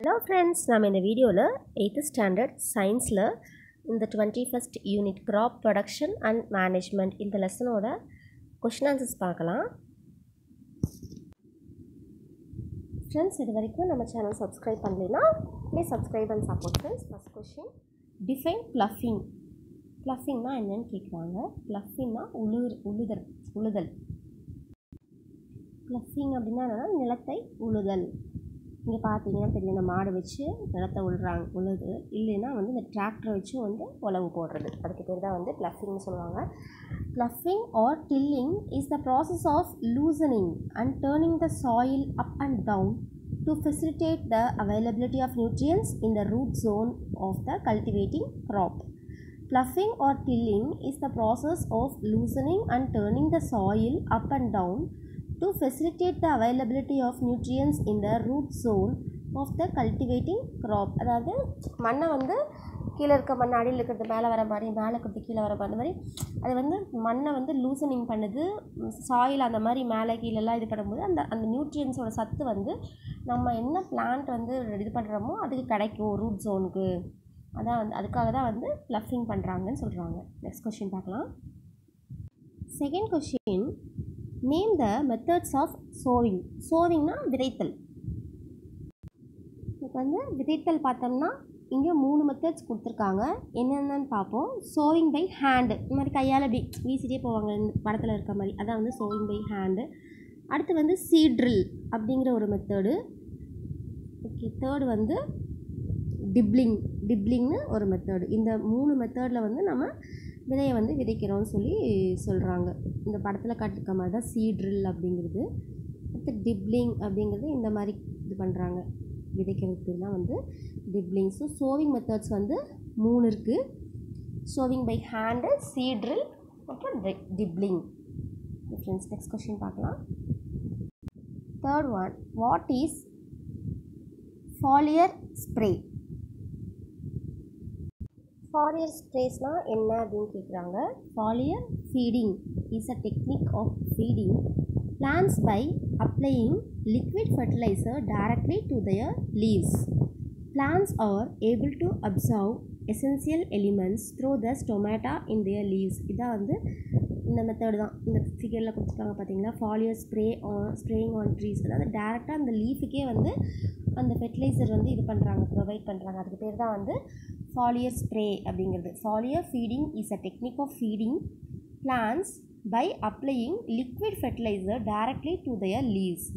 Hello friends நம்ம இந்த வீடியோவில் எயித்து ஸ்டாண்டர்ட் சயின்ஸில் இந்த twenty first unit crop production and management இந்த லெசனோட கொஷின் ஆன்சர்ஸ் பார்க்கலாம். ஃப்ரெண்ட்ஸ் இது வரைக்கும் நம்ம சேனல் சப்ஸ்கிரைப் பண்ணலைன்னா please subscribe and support friends first question define ploughing ப்ளஃபிங்னா என்னன்னு கேட்குறாங்க ப்ளஃபிங்னா உழுர் உழுதல் உழுதல் ப்ளஃபிங் அப்படின்னா என்னன்னா நிலத்தை உழுதல் இங்கே பார்த்தீங்கன்னா தெரியும் இந்த மாடு வச்சு நிலத்தை உழுறாங்க உழுது. இல்லைன்னா வந்து இந்த டிராக்டர் வச்சும் வந்து உழவு போடுறது. அதுக்கு பேர் தான் வந்து ப்ளஃபிங்னு சொல்லுவாங்க. Ploughing or tilling is the process of loosening and turning the soil up and down to facilitate the availability of nutrients in the root zone of the cultivating crop. Ploughing or tilling is the process of loosening and turning the soil up and down to facilitate the availability of nutrients in the root zone of the cultivating crop. அதாவது மண்ணை வந்து கீழே இருக்க மண் அடியில் இருக்கிறது மேலே வர மாதிரி மேலே இருக்கிறது கீழே வர மாதிரி அந்த மாதிரி அது வந்து மண்ணை வந்து லூசனிங் பண்ணுது. சாயில் அந்த மாதிரி மேலே கீழெல்லாம் இது பண்ணும்போது அந்த அந்த நியூட்ரியன்ஸோட சத்து வந்து நம்ம என்ன பிளான்ட் வந்து இது பண்ணுறோமோ அதுக்கு கிடைக்கும் ரூட் ஜோனுக்கு அதான் வந்து அதுக்காக தான் வந்து ஃப்ளஃபிங் பண்ணுறாங்கன்னு சொல்கிறாங்க நெக்ஸ்ட் கொஷின் பார்க்கலாம். Second question name the methods of sowing சோவிங்னா விதைத்தல். இப்போ வந்து விதைத்தல் பார்த்தோம்னா இங்கே மூணு மெத்தட்ஸ் கொடுத்துருக்காங்க. என்னென்னு பார்ப்போம். சோவிங் பை ஹேண்டு இந்த மாதிரி கையால் அப்படி வீசிட்டே போவாங்க இந்த படத்தில் இருக்க மாதிரி. அதான் வந்து சோவிங் பை ஹேண்டு அடுத்து வந்து சீட்ரில் அப்படிங்கிற ஒரு மெத்தடு ஓகே தேர்டு வந்து டிப்ளிங் டிப்ளிங்னு ஒரு மெத்தடு இந்த மூணு மெத்தடில் வந்து நம்ம விதையை வந்து விதைக்கிறோம்னு சொல்லி சொல்கிறாங்க இந்த படத்தில் காட்டிருக்க மாதிரி தான் சீட்ரில் அப்படிங்கிறது அடுத்து டிப்ளிங் அப்படிங்கிறது இந்த மாதிரி இது பண்ணுறாங்க விதைக்கிறதுக்கு தான் வந்து டிப்ளிங் ஸோ சோவிங் மெத்தட்ஸ் வந்து மூணு இருக்குது சோவிங் பை ஹேண்டு சீட்ரில் அப்புறம் டிப்ளிங் ஃப்ரெண்ட்ஸ் நெக்ஸ்ட் கொஷின் பார்க்கலாம். Third one what is foliar spray foliar ஸ்ப்ரேஸ்னால் என்ன அப்படின்னு கேட்குறாங்க foliar feeding is a technique of feeding plants by applying liquid fertiliser directly to their leaves plants are able to absorb essential elements through the stomata in their leaves இதான் வந்து இந்த method தான். இந்த ஃபிகரில் கொடுத்துருக்காங்க பார்த்தீங்களா foliar spray on spraying on trees அதாவது டேரெக்டாக அந்த லீஃபுக்கே வந்து அந்த ஃபெர்டிலைசர் வந்து இது பண்ணுறாங்க ப்ரொவைட் பண்ணுறாங்க அதுக்கு பேர் தான் வந்து ஃபாலியர் ஸ்ப்ரே அப்படிங்கிறது. Foliar feeding is a technique of feeding plants by applying liquid fertiliser directly to their leaves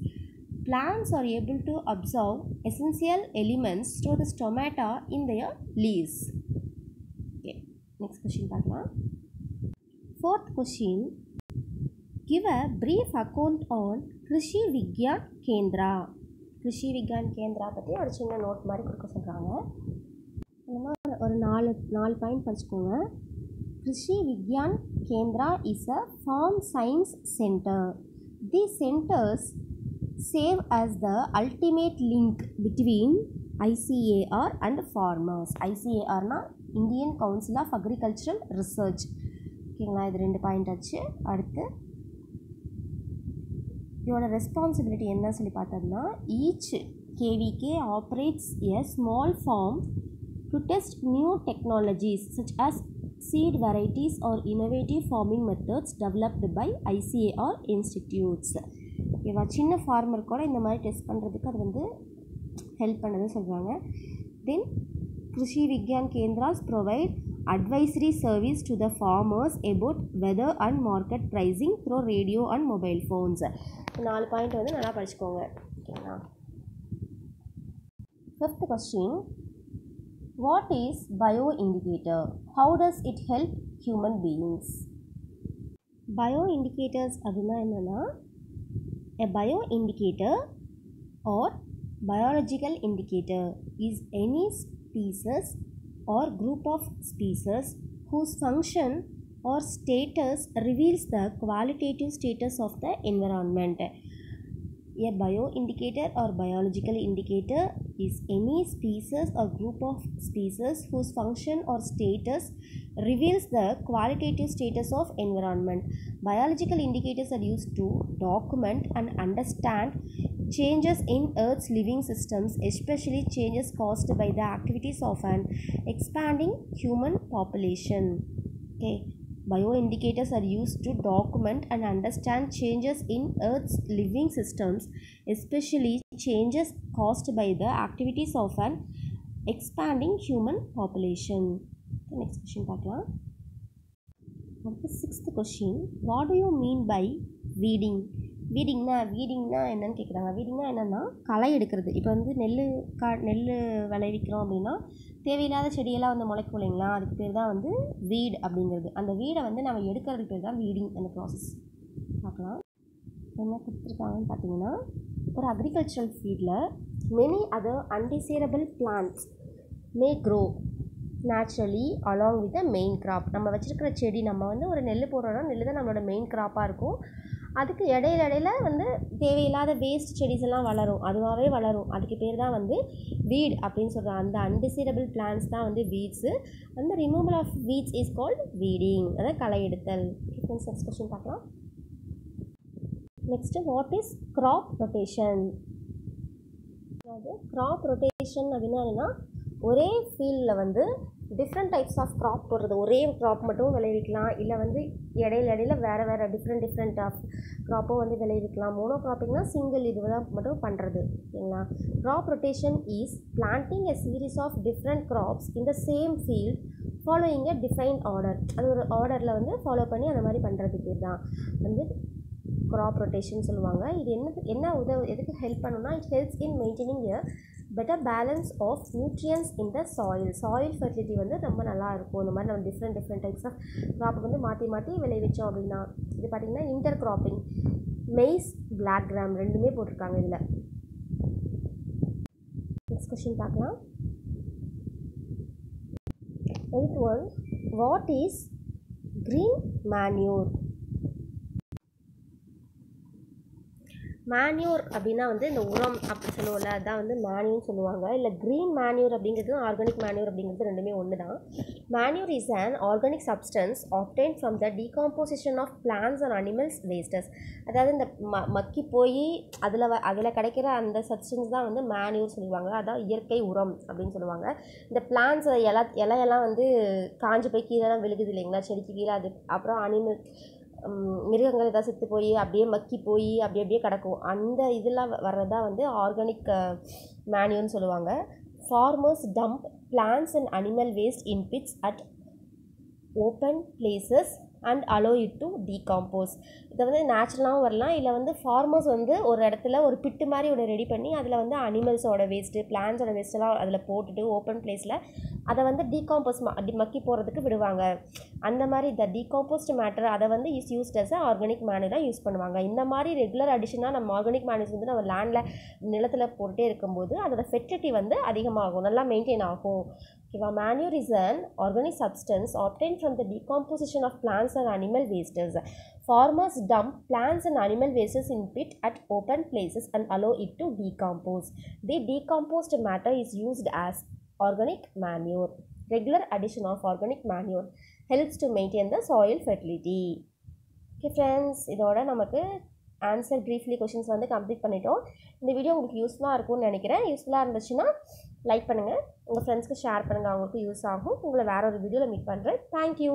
plants are able to absorb essential elements through the stomata in their leaves. Okay, next question பார்க்கலாம். Fourth question. Give a brief account on Krishi Vigyan Kendra Krishi Vigyan Kendra பற்றி ஒரு சின்ன note மாதிரி கொடுக்க சொல்கிறாங்க ஒரு நாலு நாலு பாயிண்ட் படிச்சுக்கோங்க. Krishi Vigyan Kendra is a farm science centre the centres serve as the ultimate link between ICAR and farmers ஐசிஏஆர்னால் Indian Council of Agricultural Research ஓகேங்களா? இது ரெண்டு பாயிண்ட் ஆச்சு. அடுத்து இதோட ரெஸ்பான்சிபிலிட்டி என்ன சொல்லி பார்த்தோம்னா each KVK operates a small farm to test new technologies such as seed varieties or innovative farming methods developed by ICAR institutes. ஓகேவா சின்ன ஃபார்மர் கூட இந்த மாதிரி டெஸ்ட் பண்ணுறதுக்கு அது வந்து ஹெல்ப் பண்ணுதுன்னு சொல்கிறாங்க then Krishi Vigyan Kendras provide advisory service to the farmers about weather and market pricing through radio and mobile phones நாலு பாயிண்ட் வந்து நல்லா படிச்சுக்கோங்க. ஓகேங்களா fifth question What is bio indicator how does it help human beings bio indicators அப்படின்னா என்னென்னா A bioindicator or biological indicator is any species or group of species whose function or status reveals the qualitative status of the environment. A bioindicator or biological indicator is any species or group of species whose function or status reveals the qualitative status of environment. Biological indicators are used to document and understand changes in Earth's living systems, especially changes caused by the activities of an expanding human population. Okay. Bioindicators are used to document and understand changes in Earth's living systems, especially changes caused by the activities of an expanding human population. Okay, next question பார்க்கலாம் அடுத்து sixth question what do you mean by weeding வீடிங்னா வீடிங்னா என்னன்னு கேட்குறாங்க வீடிங்னா என்னென்னா களை எடுக்கிறது இப்போ வந்து நெல் கா நெல் விளைவிக்கிறோம் அப்படின்னா தேவையில்லாத செடியெல்லாம் வந்து முளைக்கும் இல்லைங்களா? அதுக்கு பேர் தான் வந்து வீட் அப்படிங்கிறது. அந்த வீடை வந்து நம்ம எடுக்கிறதுக்கு பேர் தான் வீடிங் அந்த ப்ராசஸ் பார்க்கலாம். என்ன கொடுத்துருக்காங்கன்னு பார்த்தீங்கன்னா ஒரு அக்ரிகல்ச்சரல் ஃபீல்டில் many other undesirable plants may grow naturally along with the main crop நம்ம வச்சுருக்கிற செடி நம்ம வந்து ஒரு நெல் போடுறோன்னா நெல் தான் நம்மளோட மெயின் கிராப்பாக இருக்கும். அதுக்கு இடையில இடையில வந்து தேவையில்லாத வேஸ்ட் செடிஸ் எல்லாம் வளரும். அதுவாகவே வளரும். அதுக்கு பேர் தான் வந்து வீட் அப்படின்னு சொல்கிறாங்க அந்த அன்டிசைரபிள் பிளான்ஸ் தான் வந்து வீட்ஸு அந்த removal of weeds is called weeding அதாவது களை எடுத்தல். நெக்ஸ்ட் கொஸ்டின் பார்க்கலாம். Next what is crop rotation அதாவது க்ராப் ரொட்டேஷன் அப்படின்னா என்னென்னா ஒரே ஃபீல்டில் வந்து டிஃப்ரெண்ட் டைப்ஸ் ஆஃப் க்ராப் போடுறது. ஒரே க்ராப் மட்டும் விளைவிக்கலாம். இல்லை வந்து இடையில இடையில வேறு வேறு டிஃப்ரெண்ட் டிஃப்ரெண்ட் ஆஃப் க்ராப்பும் வந்து விளைவிக்கலாம். மோனோ க்ராப்பிங்னா சிங்கிள் இது தான் மட்டும் பண்ணுறது ஓகேங்களா crop rotation is planting a series of different crops இந்த same field following a define order அது ஒரு ஆர்டரில் வந்து ஃபாலோ பண்ணி அந்த மாதிரி பண்ணுறதுக்கு தான். வந்து க்ராப் ரொட்டேஷன் சொல்லுவாங்க. இது என்ன என்ன உதவு எதுக்கு ஹெல்ப் பண்ணுன்னா it helps in maintaining year better balance of nutrients in the soil soil fertility வந்து ரொம்ப நல்லா இருக்கும் இந்த மாதிரி நம்ம டிஃப்ரெண்ட் டிஃப்ரெண்ட் டைப்ஸ் ஆஃப் க்ராப்பை வந்து மாற்றி மாற்றி விளைவிச்சோம் அப்படின்னா இது பார்த்திங்கன்னா intercropping maize black gram ரெண்டுமே போட்டிருக்காங்க இதில். நெக்ஸ்ட் கொஷின் பார்க்கலாம். Eight one what is green manure manure அப்படின்னா வந்து இந்த உரம் அப்படி சொல்லுவோம்ல அதான் வந்து மேன்யூர்னு சொல்லுவாங்க. இல்லை க்ரீன் மேன்யூர் அப்படிங்கிறது ஆர்கானிக் மேன்யூர் அப்படிங்கிறது ரெண்டுமே ஒன்று தான் manure is an organic substance obtained from the decomposition of plants and animals wastes அதாவது இந்த ம மக்கி போய் அதில் வ அதில் கிடைக்கிற அந்த சப்ஸ்டன்ஸ் தான் வந்து மேன்யூர் சொல்லுவாங்க. அதான் இயற்கை உரம் அப்படின்னு சொல்லுவாங்க. இந்த பிளான்ஸ் இலை இலையெல்லாம் வந்து காஞ்சு போய் கீழெல்லாம் விழுகுது இல்லைங்களா? செடிக்கு கீழே அது அப்புறம் அனிமல் மிருகங்கள் ஏதாவது செத்து போய் அப்படியே மக்கி போய் அப்படி அப்படியே கிடக்கும். அந்த இதெல்லாம் வர்றது தான் வந்து ஆர்கானிக் மேன்யூர்னு சொல்லுவாங்க. Farmers dump plants and animal waste in pits at open places and allow it to decompose இதை வந்து நேச்சுரலாகவும் வரலாம். இல்லை வந்து ஃபார்மர்ஸ் வந்து ஒரு இடத்துல ஒரு பிட்டு மாதிரி ஒன்று ரெடி பண்ணி அதில் வந்து அனிமல்ஸோட வேஸ்ட்டு பிளான்ஸோட வேஸ்ட்டெல்லாம் அதில் போட்டுட்டு ஓப்பன் பிளேஸில் அதை வந்து டீகாம்போஸ் மக்கி போகிறதுக்கு விடுவாங்க. அந்த மாதிரி த டீகாம்போஸ்ட் மேட்டர் அதை வந்து இஸ் யூஸ்ட் அஸ் ஆர்கானிக் மேனுவலாக யூஸ் பண்ணுவாங்க. இந்த மாதிரி ரெகுலர் அடிஷனாக நம்ம ஆர்கானிக் மேனேஜ் வந்து நம்ம லேண்டில் நிலத்தில் போட்டுட்டே இருக்கும்போது அதோட ஃபெர்டிலிட்டி வந்து அதிகமாகும். நல்லா மெயின்டைன் ஆகும். ஓகேவா manure is an organic substance obtained from the decomposition of plants and animal wastes farmers dump plants and animal wastes in pit at open places and allow it to decompose the decomposed matter is used as organic manure regular addition of organic manure helps to maintain the soil fertility okay friends இதோட நமக்கு answer briefly questions வந்து complete பண்ணிட்டோம் இந்த video உங்களுக்கு யூஸ்ஃபுல்லாக இருக்கும்னு நினைக்கிறேன் யூஸ்ஃபுல்லாக இருந்துச்சுன்னா லைக் பண்ணுங்கள் உங்கள் ஃப்ரெண்ட்ஸ்க்கு ஷேர் பண்ணுங்கள் அவங்களுக்கும் யூஸ் ஆகும். உங்களை வேறு ஒரு வீடியோவில் மீட் பண்ணுறேன் தேங்க்யூ